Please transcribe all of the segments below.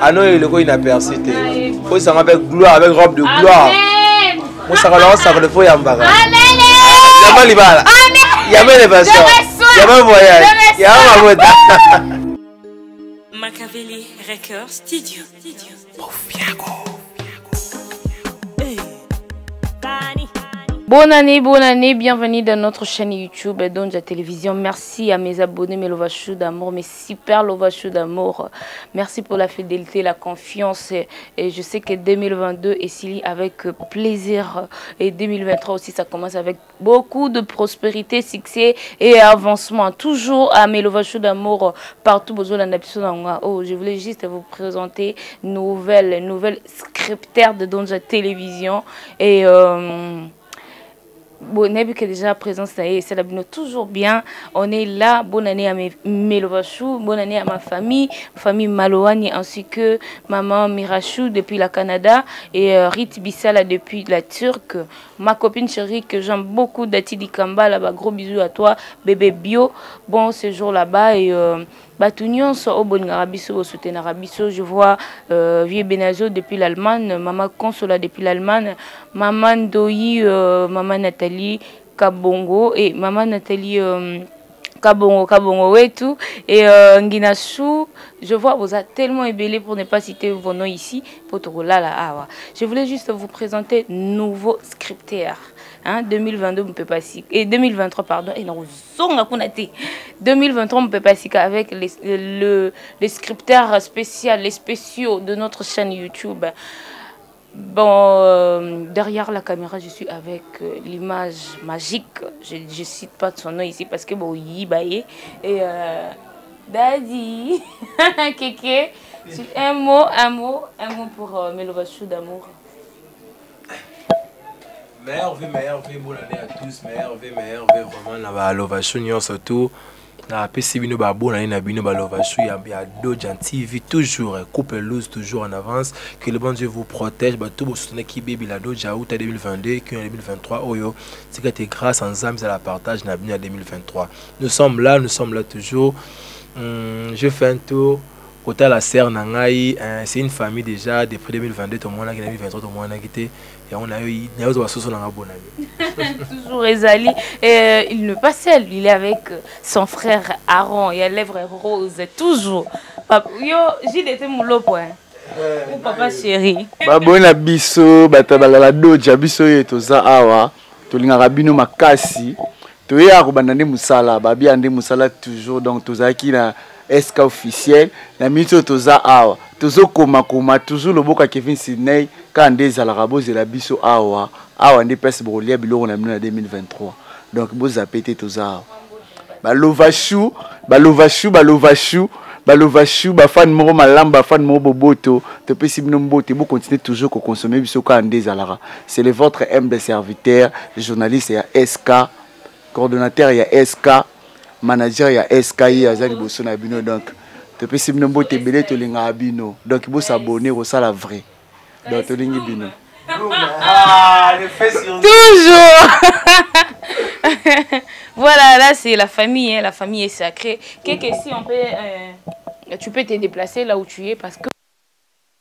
ano eloko inaperci te. Osanga avec gloire avec robe de gloire. Mosaka lango sakole fo yambaka yamba libala. Yamba élévation yamba voyage. yamba mabota. Machiavelli Records Studio. Bonne année, bonne année, bienvenue dans notre chaîne YouTube Donja Télévision. Merci à mes abonnés, mes lovachous d'amour, mes super lovachous d'amour. Merci pour la fidélité, la confiance. Et je sais que 2022 est signé avec plaisir. Et 2023 aussi, ça commence avec beaucoup de prospérité, succès et avancement. Toujours à mes lovachous d'amour, partout Oh, je voulais juste vous présenter nouvelle, nouvelle scriptaire de Donja Télévision. Et... Euh, Bon, que déjà présent, ça c'est la toujours bien. On est là. Bonne année à mes Melovachou, bonne année à ma famille, famille Malouani, ainsi que maman Mirachou depuis la Canada et euh, Rit Bissala depuis la Turque. Ma copine chérie que j'aime beaucoup, Dati Dikamba, là-bas, gros bisous à toi, bébé bio. Bon séjour là-bas et. Euh, bato nyonso oyo bolingaka biso bosutenaka biso je vois euh, vie benazo depuis l'allemagne mama consola depuis l'allemagne mama ndoi euh, mama nathalie kabongo et mama nathalie euh, Kabongo, Kabongo Wetu et euh, Nginasu. Je vois, vous êtes tellement ébélé pour ne pas citer vos noms ici. Je voulais juste vous présenter nouveau scripteur. Hein, 2022, on peut pas Et 2023, pardon. Et non, 2023, on peut pas avec les, le, les scripteurs spéciaux, les spéciaux de notre chaîne YouTube. Bon, euh, derrière la caméra, je suis avec euh, l'image magique. Je ne cite pas son nom ici parce que bon, y Et euh, Daddy, Kéké, un mot, un mot, un mot pour euh, Mélovachou d'amour. Meilleur vie, bonne année à tous. Meilleur vie, vraiment, là, Lovachou, surtout. Napesi bino babonani na bino baloba su ya, ya dojan tv toujours coupe lose toujours en avance. Que le bon dieu vous protège. Bato bosutenaki bebila doja uta 2022 kino 2023 oyo tika te grâce en nzambe ezala partage na bino ya 2023 nous sommes là nous sommes là toujours. Hum, je fais un tour kotala serre na ngai c'est une famille déjà depuis 2022 tomonaki na 2023 tomonaki te yango nayozoba soso nanga bonani toujours ezali. Euh, il ne pas seul il est avec son frère aaron. Ya lèvre rose toujours. Yo jide ete molopo o papa chéri. Baboi na biso bato balala doja biso oyo toza awa tolingaka bino makasi. Toyea kobanda nde mosala babia nde mosala toujours donc tozalaki na eska officiel na miso toza awa. Tozokomakoma toujours loboka kevin sidney kaka nde ezalaka bozela biso awa. Awa nde mpasi bokolia biloko na bino na 2023 donc bozape te toza awa. Balova shu balova shu balova shu balova shu bafane moko malamu bafane moko boboto. Topesi bino mbote bocontinue toujours kokonsome biso kaka nde ezalaka. C'est le votre humble serviteur journaliste ya sk coordonnateur ya sk manager ya sk ye aza liboso na bino donc topesi bino mbote ebele tolingaka bino donc bosabone kosala vrai. Donc tolingi bino. Toujours. Voilà là c'est la famille hein, la famille est sacrée. Quelque si on peut euh, tu peux te déplacer là où tu es parce que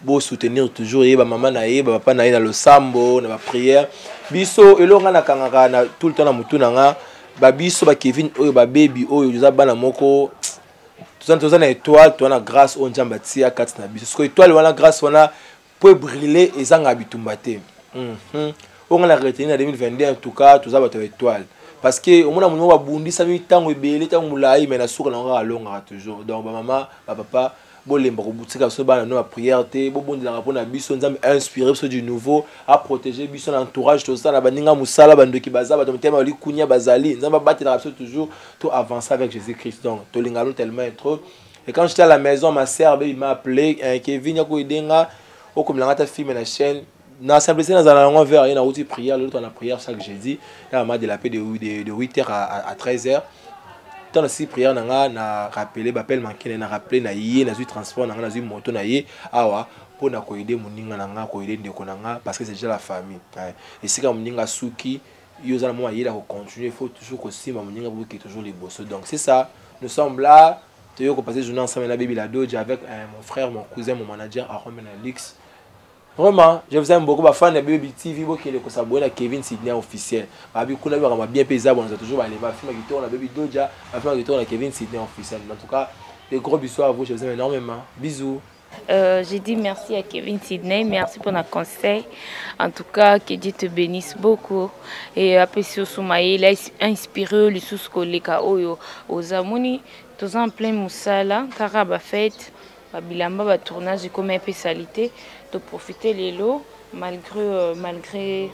bosoutenir toujours ye bamama na ye bapapa na ye na losambo na bapriere. Biso eloko nga nakangaka na tout le temps na motu na nga babiso bakevin oyo babebi oyo toza bana moko toza na étoile toza na grâce oyo nzambe atia kati na biso. Soki étoile wana grâce wana po ebrile ezanga bitumba te. Oyo nga na retenir na 2021 en tout cas toza bato ya étoile. Parce que omona mono moko babundisami ntango ebele ntango molai mais na suka nango kaka alongaka toujours. Donc bamama bapapa bolemba kobutika biso bana no ya prière te bobondelaka mpona biso nzambe inspiré biso du nouveau aprotege biso na entourage tosala baninga mosala bandoki baza bato mitema balikunia bazali. Nzambe abatelaka biso toujours to avancer avec jésus christ donc tolingaka no tellement trop et quand j'étais à la maison ma sœur baby m'a appelé kevin yako edenga okomelanga ata filme na chaîne. Na simplicité nazala yango vers ye nauti prière lelo to na prière chaque jeudi. Ya mama de la paix de, de, de 8 heures à, à 13 heures ntango nasili prière na nga na rappele bapele mankene na rappele na ye nazwi transport na nga nazwi moto na ye awa mpo na koyede moninga na nga koyede ndeko na parce que c'est déjà la famille. Esika moninga suki yo oza na mwa mayele ya kocontinue faut toujours kosimba moninga boki toujours liboso donc c'est ça. Nous sommes là. Toyo kopasser journée ensemble na baby la doge avec euh, mon frère mon cousin mon manager arome na lix vraiment je vous aime beaucoup. Bafan ya baby tv bokende kosabone na kevin sydney officiel. Babi kuna bimakambo bien mpe eza bona toujours baleba bafilma kitoko na baby doja bafilma kitoko na kevin sydney officiel. En tout cas des gros bisous à vous je vous aime énormément. Bisous. Euh, j'ai dit merci à Kevin Sidney, merci pour notre conseil. En tout cas, que Dieu te bénisse beaucoup. Et après, si il a inspiré les sous collègues aux Amoni, tous en plein Moussala, Karaba fête, babilamba batournage ekoma epesali te toprofite lelo malgré, euh, malgré,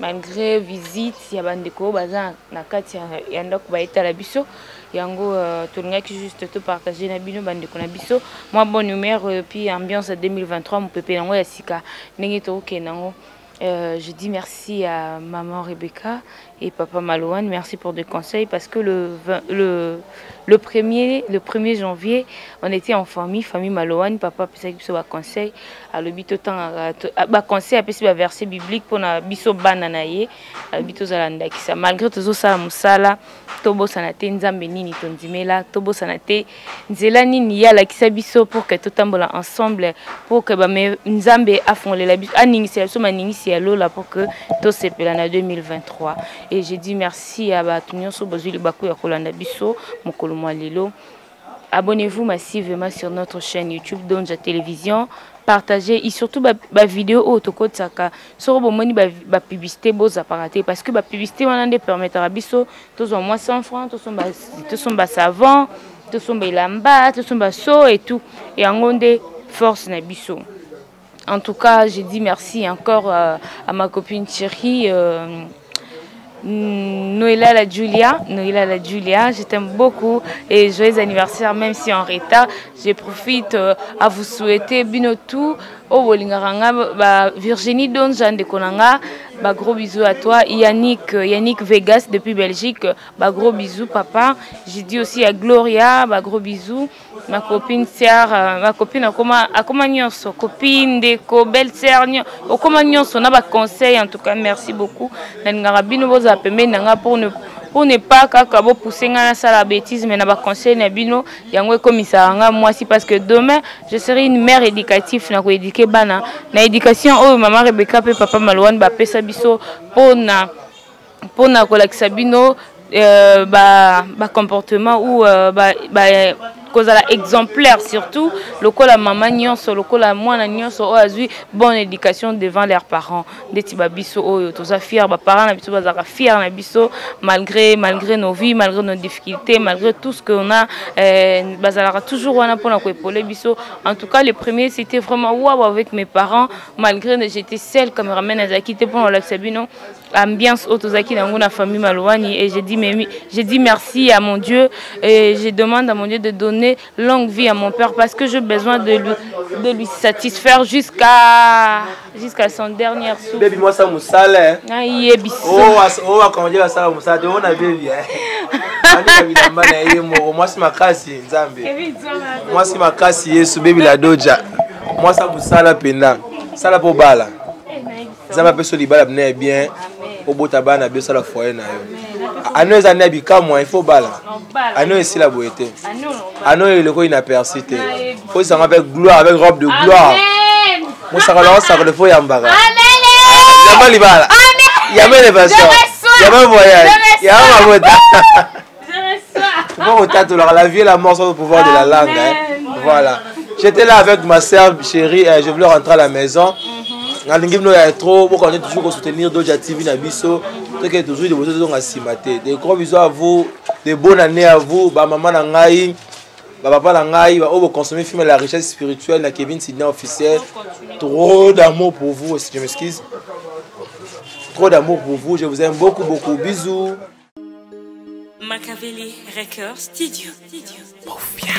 malgré visite ya bandeko oyo baza na kati ya ndako bayetala biso. Yango euh, tolingaki juste topartage na bino bandeko na biso. Mwa bonne humeur euh, epuis ambiance ya 2023 mopepe yango ya sika. Ndenge tokokenda yango Euh, je dis merci à maman Rebecca et papa Malouane. Merci pour des conseils parce que le, 20, le, le, 1er, le 1er janvier, on était en famille, famille Malouane. Papa a fait un conseil. À le bito temps, à conseil, a fait un verset biblique pour na biso bananaye, à bito zalanda kisa. Malgré tout ça, musala, tobo sanate nzambe nini tondimela, tobo sanate nzela nini yala kisa biso pour que tout tambola ensemble, pour ba nzambe afongole la biso, aningisi la soma ningisi ya lola pour que tout sepela na 2023 et j'ai dit merci à bato nyonso bozwi libaku ya kolanda biso mokolo mwa lelo abonnez-vous massivement sur notre chaîne youtube donja télévision. Partagez et surtout bavideo oyo tokotisaka soko bomoni bapublicité bozapaka te parce que bapublicité wana nde permettra biso tozwa mwa 100 francs tosomba savant tosomba elamba tosomba so et tout. Yango nde force na biso En tout cas, je dis merci encore euh, à ma copine Thierry, euh, Noëlla la Julia. Noëlla la Julia, je t'aime beaucoup et joyeux anniversaire, même si en retard. Je profite euh, à vous souhaiter oyo bolingaka nga ba virginie don jean ndeko na nga. Bagros bisou à toi yannick euh, yannick vegas depuis belgique. Bagros bisou papa. Je dis aussi à gloria bagros bisou ma copine siar euh, ma copine akoma, akoma nyonso. Copine ndeko belle siar okoma nyonso na baconseil en tout cas merci beaucoup. Nalingaka bino bozala pembeni na nga pour ne mpo ne pas kaka bopuse ngai nasala bétise me na baconseil na bino yango ekomisaka ngai mwasi parce que demain je serai une mère éducative na koédike bana. Na éducation oh, oyo mama rebeka mpe papa maloane bapesa biso mpona mpona kolakisa bino euh, bacomportement ba ou euh, ba, ba, kozala exemplaire surtout. Lokola mama nyonso lokola mwana nyonso oyo azwi bonne éducation devant leurs parents. Ndeti babiso oyo toza fier baparents na biso bazalaka fier na biso malgré malgré nos vies malgré nos difficultés malgré tout ce qu'on a euh, bazalaka toujours wana mpona koepole biso. En tout cas le premier c'était vraiment waouh avec mes parents. Malgré j'étais seule cameraman azalaki te mpona olakisa bino ambiance oyo tozalaki nango na famille malouani et j'ai dit, j'ai dit merci à mon Dieu et je demande à mon Dieu de donner longue vie à mon père parce que j'ai besoin de lui, de lui satisfaire jusqu'à jusqu'à son dernier souffle. Baby, moi ça moussale. Ah, yebiso. Oh, oh, comment dire ça moussale, on a baby. Moi c'est ma kasi nzambe. Moi c'est ma kasi Yesu baby la doja. Moi ça moussala pena. Sala po bala. Nzambe apeso libala bina bien. Obota bana biso la foyer na yo. Ano eza ne bikamwa faut bala. Ano esila boye te. Ano eloko inaperci te. Fo esanga avec gloire avec robe de gloire. Mosakala osakala fo yambaka yamba libala. Yamba élévation yamba voyage. Yamba mabota. Kotatolaka la vie et la mort sont au pouvoir de la langue hein. voilà. J'étais là avec ma sœur chérie je voulais rentrer à la maison nalingi bino ya trop bokonde toujours kosoutenir doja tv na biso. Toke toujours liboso tozonga nsima te. De gros bisous à vous de bonne année à vous bamama na ngai bapapa na ngai oyo boconsommer film la richesse spirituelle na kevin sidney officiel. Trop d'amour pour vous je m'excuse. Trop d'amour pour vous je vous aime beaucoup beaucoup. Bisous. Machiavelli Records Studio. Profia.